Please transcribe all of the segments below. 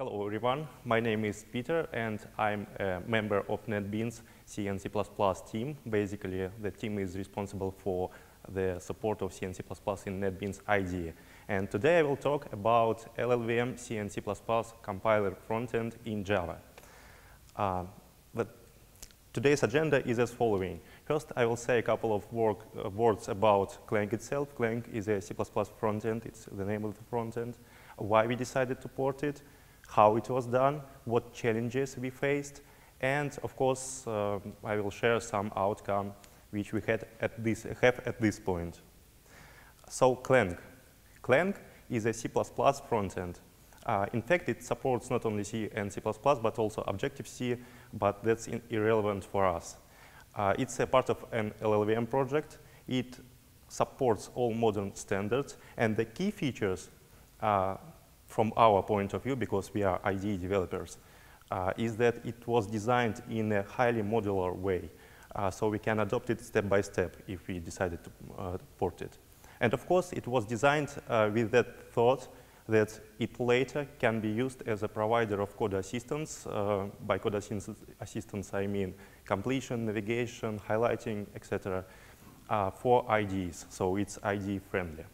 Hello everyone, my name is Peter and I'm a member of NetBeans C and C++ team. Basically, the team is responsible for the support of C and C++ in NetBeans IDE. And today I will talk about LLVM C and C++ compiler frontend in Java. Uh, but today's agenda is as following. First, I will say a couple of work, uh, words about Clang itself. Clang is a C++ frontend, it's the name of the frontend, why we decided to port it, how it was done, what challenges we faced, and of course, um, I will share some outcome which we had at this, have at this point. So Clang. Clang is a C++ frontend. Uh, in fact, it supports not only C and C++, but also Objective-C, but that's irrelevant for us. Uh, it's a part of an LLVM project. It supports all modern standards, and the key features uh, from our point of view, because we are IDE developers, uh, is that it was designed in a highly modular way. Uh, so we can adopt it step by step if we decided to uh, port it. And of course, it was designed uh, with that thought that it later can be used as a provider of code assistance. Uh, by code assistance, I mean completion, navigation, highlighting, etc. Uh, for IDEs, so it's IDE friendly.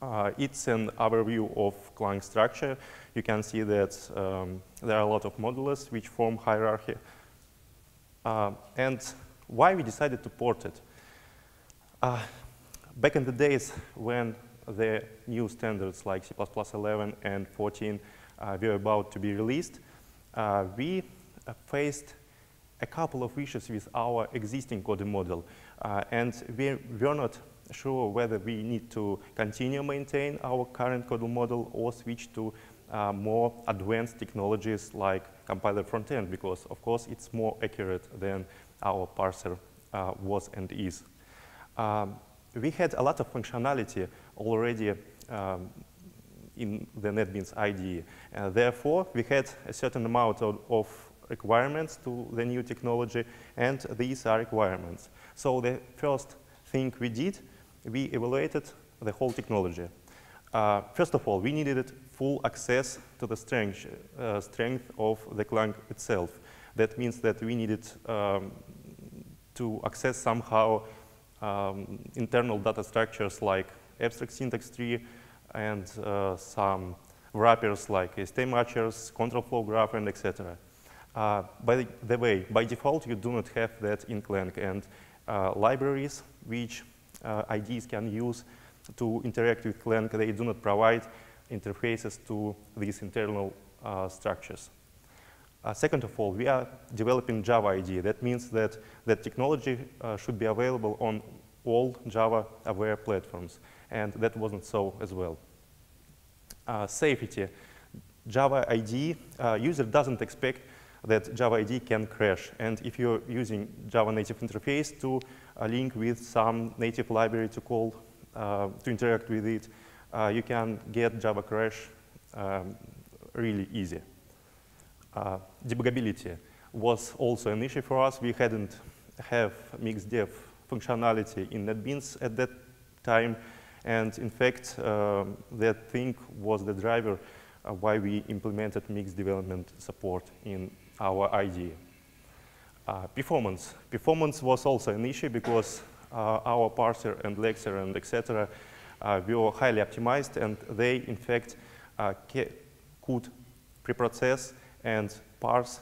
Uh, it's an overview of Clang structure. You can see that um, there are a lot of modules which form hierarchy. Uh, and why we decided to port it. Uh, back in the days when the new standards like C++ 11 and 14 uh, were about to be released, uh, we uh, faced a couple of issues with our existing coding model. and we were not sure whether we need to continue maintain our current codel model or switch to uh, more advanced technologies like compiler frontend because of course it's more accurate than our parser uh, was and is. Um, we had a lot of functionality already um, in the NetBeans IDE. Uh, therefore, we had a certain amount of, of, requirements to the new technology, and these are requirements. So the first thing we did we evaluated the whole technology. Uh, first of all, we needed full access to the strength, uh, strength of the Clang itself. That means that we needed um, to access somehow um, internal data structures like abstract syntax tree and uh, some wrappers like AST matchers, control flow graph, and etc. Uh, by the way, by default, you do not have that in Clang, and uh, libraries which uh, IDEs can use to interact with Clang. They do not provide interfaces to these internal uh, structures. Uh, second of all, we are developing Java IDE. That means that the technology should be available on all Java-aware platforms, and that wasn't so as well. Safety. Java uh, user doesn't expect that Java IDE can crash. And if you're using Java native interface to a link with some native library to call, uh, to interact with it, uh, you can get Java crash um, really easy. Uh, debuggability was also an issue for us. We hadn't have mixed dev functionality in NetBeans at that time. And in fact, um, that thing was the driver uh, why we implemented mixed development support in our IDE. Uh, performance. Performance was also an issue because uh, our parser and lexer and etc. Uh, were highly optimized and they in fact uh, could preprocess and parse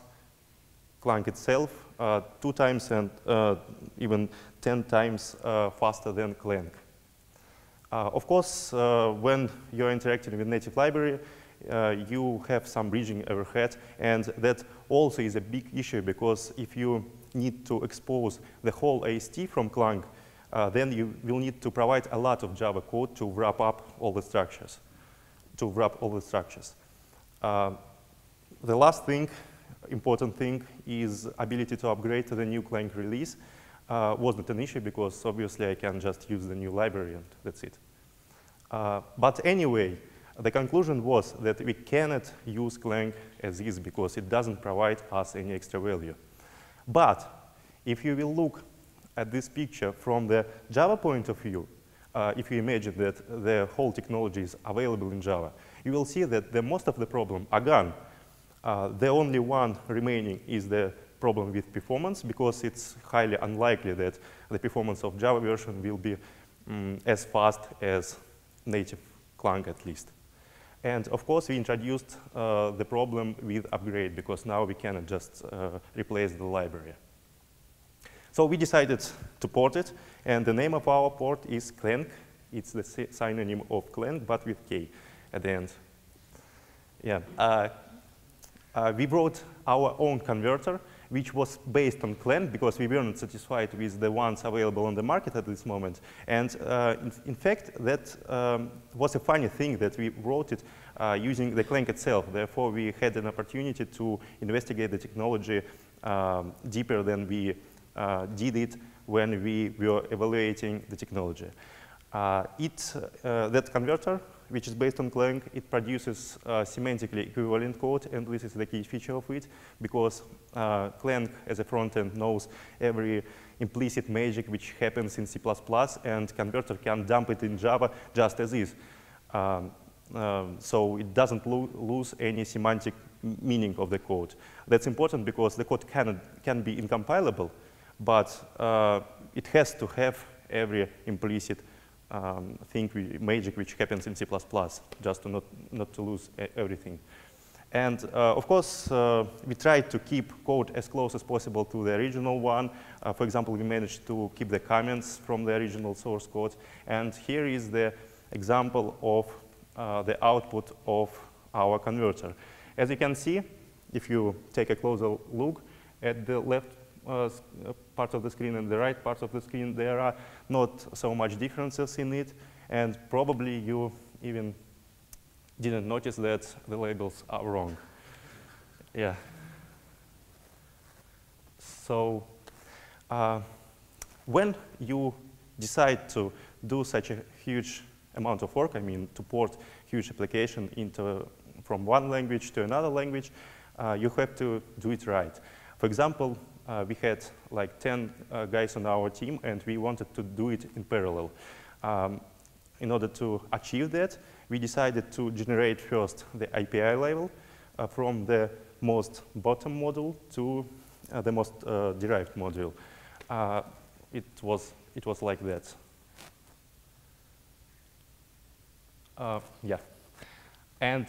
Clang itself uh, two times and uh, even 10 times faster than Clang. of course, when you're interacting with native library, uh, you have some bridging overhead, and that also is a big issue because if you need to expose the whole AST from Clang, uh, then you will need to provide a lot of Java code to wrap up all the structures, to wrap all the structures. Uh, the last thing, important thing, is ability to upgrade to the new Clang release. Uh, wasn't an issue because obviously I can just use the new library and that's it. Uh, but anyway, the conclusion was that we cannot use Clang as is because it doesn't provide us any extra value. But if you will look at this picture from the Java point of view, uh, if you imagine that the whole technology is available in Java, you will see that the most of the problem are gone. Uh, the only one remaining is the problem with performance because it's highly unlikely that the performance of Java version will be um, as fast as native Clang at least. And of course, we introduced uh, the problem with upgrade because now we cannot just uh, replace the library. So we decided to port it, and the name of our port is Clank. It's the synonym of Clang, but with K at the end. Yeah. Uh, uh, we wrote our own converter, which was based on Clang because we weren't satisfied with the ones available on the market at this moment. And uh, in, in, fact, that um, was a funny thing that we wrote it uh, using the Clang itself. Therefore, we had an opportunity to investigate the technology um, deeper than we uh, did it when we were evaluating the technology. Uh, it, uh, that converter, which is based on Clang, it produces semantically equivalent code, and this is the key feature of it, because Clang as a front end knows every implicit magic which happens in C++, and converter can dump it in Java just as is. Um, um, so it doesn't lo lose any semantic meaning of the code. That's important because the code can, can be incompilable, but uh, it has to have every implicit um, thing, we, magic which happens in C++, just to not, not to lose everything. And uh, of course, uh, we tried to keep code as close as possible to the original one. Uh, for example, we managed to keep the comments from the original source code. And here is the example of uh, the output of our converter. As you can see, if you take a closer look at the left part of the screen and the right part of the screen, there are not so much differences in it. And probably you even didn't notice that the labels are wrong. Yeah. So uh, when you decide to do such a huge amount of work, I mean, to port huge application into from one language to another language, uh, you have to do it right. For example, uh, we had like 10 uh, guys on our team, and we wanted to do it in parallel. Um, in order to achieve that, we decided to generate first the API level uh, from the most bottom module to uh, the most uh, derived module. Uh, it, was, it was like that. yeah. And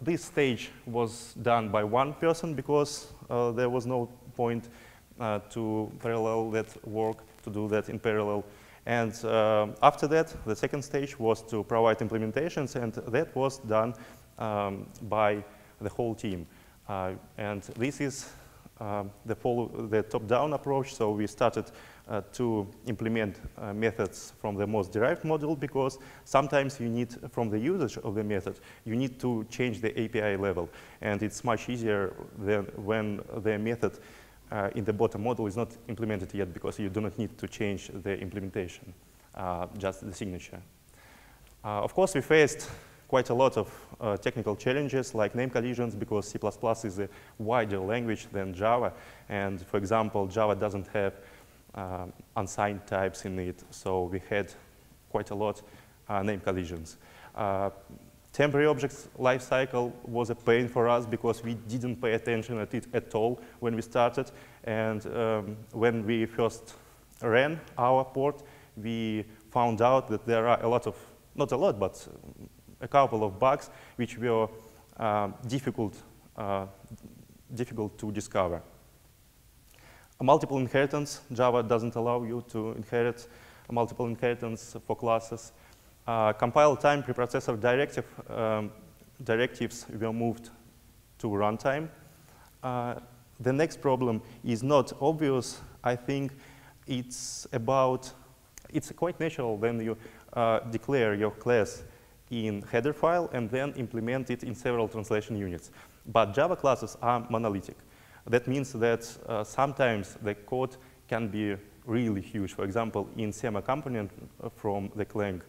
this stage was done by one person because there was no point uh, to parallel that work, to do that in parallel. And uh, after that, the second stage was to provide implementations, and that was done um, by the whole team. Uh, and this is the, the top-down approach, so we started uh, to implement uh, methods from the most derived module because sometimes you need, from the usage of the method, you need to change the API level. And it's much easier than when the method uh, in the bottom model is not implemented yet because you do not need to change the implementation, uh, just the signature. Uh, of course, we faced quite a lot of uh, technical challenges like name collisions because C++ is a wider language than Java. And for example, Java doesn't have um, unsigned types in it. So we had quite a lot uh, name collisions. Temporary objects lifecycle was a pain for us because we didn't pay attention at it at all when we started. And um, when we first ran our port, we found out that there are a lot of, not a lot, but a couple of bugs which were uh, difficult, uh, difficult to discover. A multiple inheritance, Java doesn't allow you to inherit multiple inheritance for classes. Uh, compile time preprocessor directive, um, directives were moved to runtime. Uh, the next problem is not obvious. I think it's about, it's quite natural when you uh, declare your class in header file and then implement it in several translation units. But Java classes are monolithic. That means that uh, sometimes the code can be really huge. For example, in SEMA component from the Clang,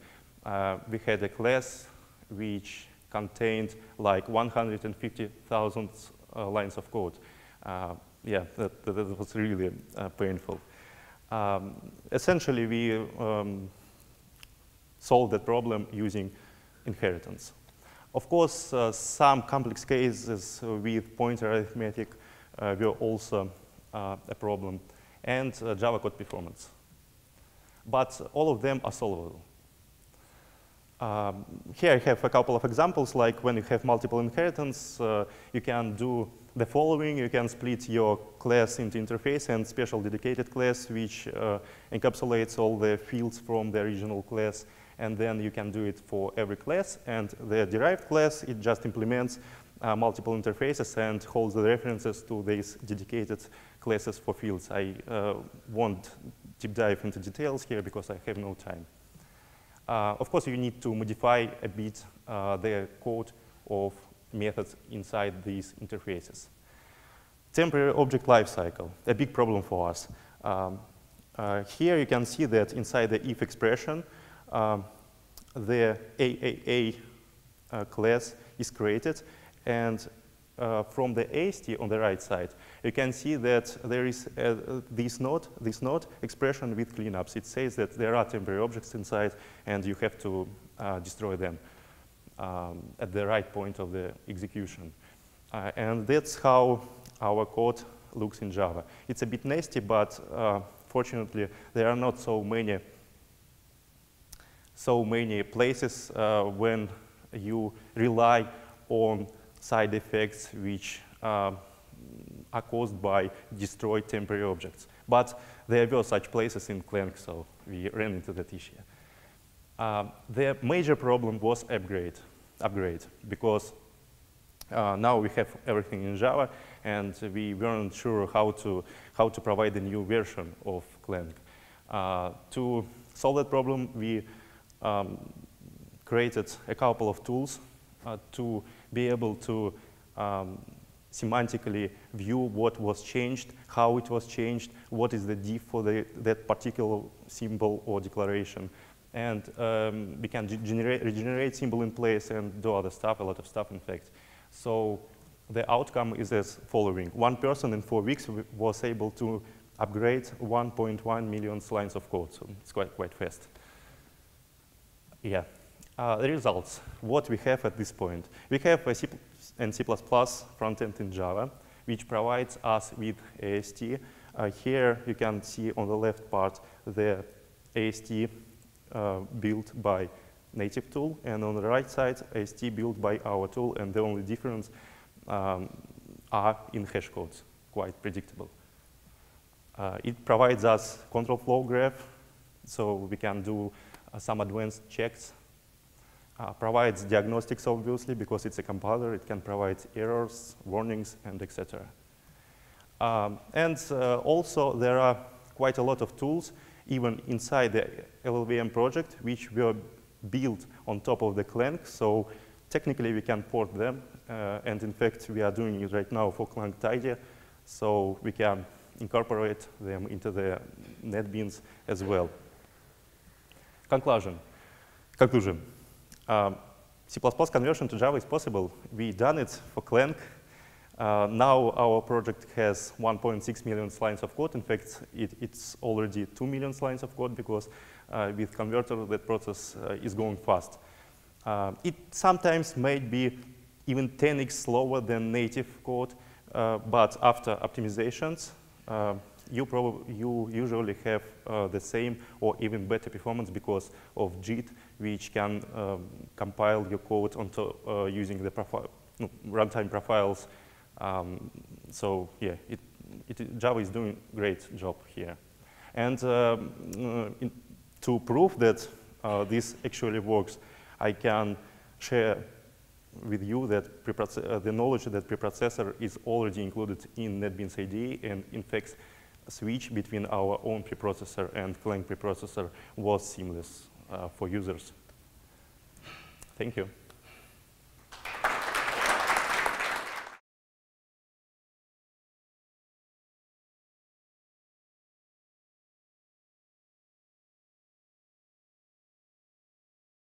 uh, we had a class which contained like 150,000 uh, lines of code. Uh, yeah, that, that, was really uh, painful. Um, essentially, we um, solved that problem using inheritance. Of course, uh, some complex cases with pointer arithmetic were also a problem, and Java code performance. But all of them are solvable. Um, here I have a couple of examples, like when you have multiple inheritance, uh, you can do the following. You can split your class into interface and special dedicated class, which uh, encapsulates all the fields from the original class. And then you can do it for every class. And the derived class, it just implements uh, multiple interfaces and holds the references to these dedicated classes for fields. I uh, won't deep dive into details here because I have no time. Uh, of course, you need to modify a bit uh, the code of methods inside these interfaces. Temporary object lifecycle, a big problem for us. Um, uh, here you can see that inside the if expression, um, the AAA uh, class is created, and uh, from the AST on the right side, you can see that there is uh, this node, this node expression with cleanups. It says that there are temporary objects inside and you have to uh, destroy them um, at the right point of the execution. Uh, and that's how our code looks in Java. It's a bit nasty, but uh, fortunately, there are not so many so many places when you rely on side effects which uh, are caused by destroyed temporary objects. But there were such places in Clang, so we ran into that issue. Uh, the major problem was upgrade, upgrade because uh, now we have everything in Java, and we weren't sure how to, how to provide a new version of Clang. Uh, to solve that problem, we um, created a couple of tools uh, to be able to um, semantically view what was changed, how it was changed, what is the diff for the, that particular symbol or declaration. And um, we can generate, regenerate symbol in place and do other stuff, a lot of stuff, in fact. So the outcome is as following. One person in four weeks was able to upgrade 1.1 million lines of code, so it's quite, quite fast. Yeah. Uh, the results, what we have at this point. We have a C and C++ front-end in Java, which provides us with AST. Uh, here you can see on the left part the AST uh, built by native tool, and on the right side, AST built by our tool, and the only difference um, are in hash codes, quite predictable. Uh, it provides us control flow graph, so we can do uh, some advanced checks uh, provides diagnostics, obviously, because it's a compiler. It can provide errors, warnings, and etc. Um, and uh, also, there are quite a lot of tools, even inside the LLVM project, which were built on top of the Clang. So technically, we can port them. Uh, and in fact, we are doing it right now for Clang Tidy. So we can incorporate them into the NetBeans as well. Conclusion. Conclusion. Um, C++ conversion to Java is possible. We done it for Clang. Uh, now our project has 1.6 million lines of code. In fact, it, it's already 2 million lines of code because uh, with converter, that process uh, is going fast. Uh, it sometimes may be even 10x slower than native code, uh, but after optimizations, uh, you, you usually have the same or even better performance because of JIT, which can um, compile your code onto uh, using the profile, no, runtime profiles. Um, so yeah, it, it, Java is doing great job here. And um, uh, in, to prove that uh, this actually works, I can share with you that uh, the knowledge that preprocessor is already included in NetBeans IDE, and in fact, switch between our own preprocessor and Clang preprocessor was seamless Uh, for users. Thank you.